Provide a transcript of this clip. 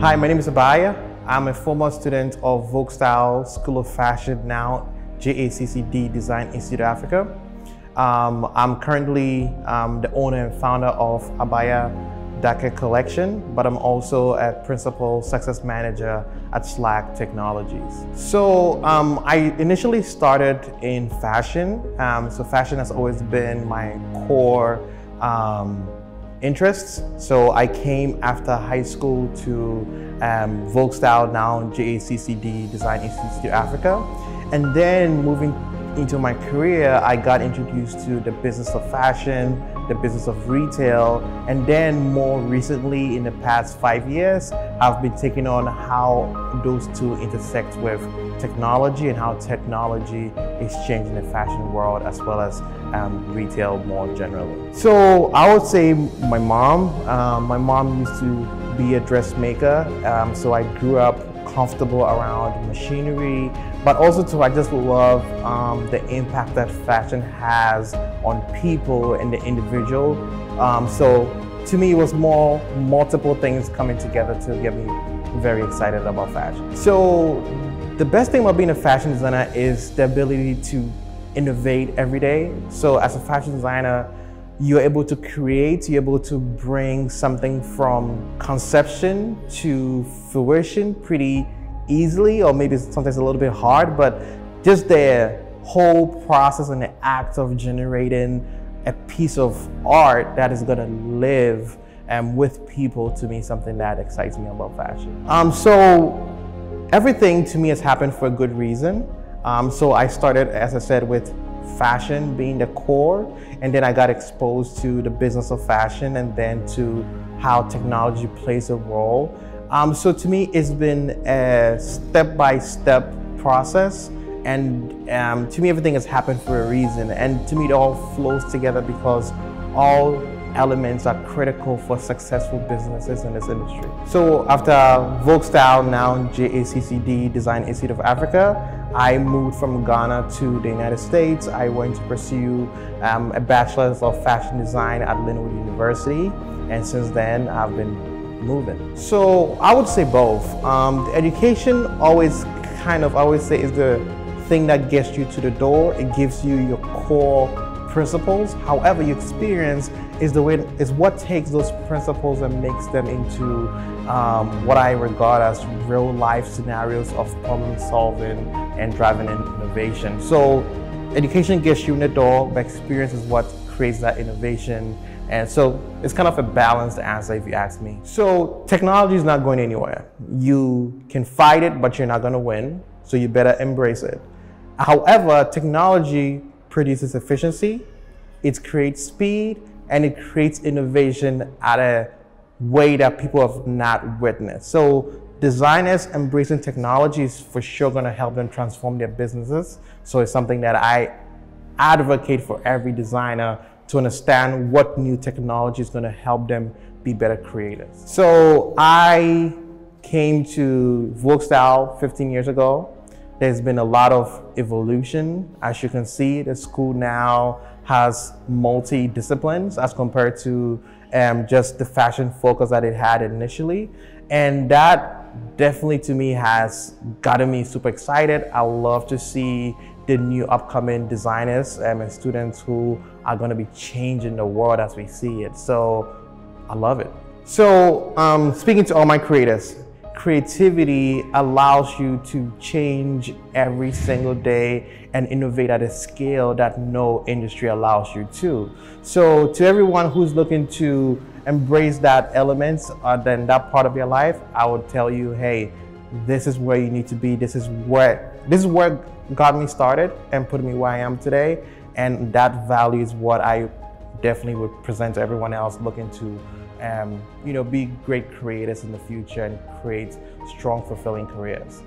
Hi, my name is Abaya. I'm a former student of Vogue Style School of Fashion, now JACCD Design Institute Africa. Um, I'm currently um, the owner and founder of Abaya Dake Collection, but I'm also a principal success manager at Slack Technologies. So um, I initially started in fashion. Um, so fashion has always been my core um, interests. So I came after high school to um, Vogue Style, now JACCD Design Institute Africa. And then moving into my career, I got introduced to the business of fashion, the business of retail, and then more recently, in the past five years, I've been taking on how those two intersect with technology and how technology is changing the fashion world as well as um, retail more generally. So I would say my mom. Um, my mom used to be a dressmaker, um, so I grew up comfortable around machinery, but also too, I just love um, the impact that fashion has on people and the individual. Um, so to me, it was more multiple things coming together to get me very excited about fashion. So the best thing about being a fashion designer is the ability to innovate every day. So as a fashion designer, you're able to create, you're able to bring something from conception to fruition pretty easily, or maybe sometimes a little bit hard, but just the whole process and the act of generating a piece of art that is gonna live um, with people to me something that excites me about fashion. Um, so everything to me has happened for a good reason. Um, so I started, as I said, with fashion being the core. And then I got exposed to the business of fashion and then to how technology plays a role. Um, so to me, it's been a step-by-step process. And um, to me, everything has happened for a reason. And to me, it all flows together because all elements are critical for successful businesses in this industry. So after Vogue Style, now JACCD Design Institute of Africa, I moved from Ghana to the United States. I went to pursue um, a bachelor's of fashion design at Lindenwood University. And since then, I've been moving. So I would say both. Um, the education always kind of, I always say is the thing that gets you to the door. It gives you your core principles. However, your experience is the way is what takes those principles and makes them into um, what I regard as real life scenarios of problem solving and driving innovation. So, education gets you in the door, but experience is what creates that innovation. And so it's kind of a balanced answer if you ask me. So technology is not going anywhere. You can fight it, but you're not going to win. So you better embrace it. However, technology produces efficiency, it creates speed, and it creates innovation at a way that people have not witnessed. So designers embracing technology is for sure going to help them transform their businesses. So it's something that I advocate for every designer to understand what new technology is going to help them be better creators. So I came to Vogue Style 15 years ago. There's been a lot of evolution. As you can see, the school now has multi-disciplines as compared to um, just the fashion focus that it had initially. And that definitely to me has gotten me super excited. I love to see the new upcoming designers um, and students who are going to be changing the world as we see it. So I love it. So um, speaking to all my creators, creativity allows you to change every single day and innovate at a scale that no industry allows you to. So to everyone who's looking to embrace that elements uh, then that part of your life, I would tell you, hey, this is where you need to be. This is where this is where got me started and put me where I am today. And that value is what I definitely would present to everyone else looking to um, you know, be great creators in the future and create strong, fulfilling careers.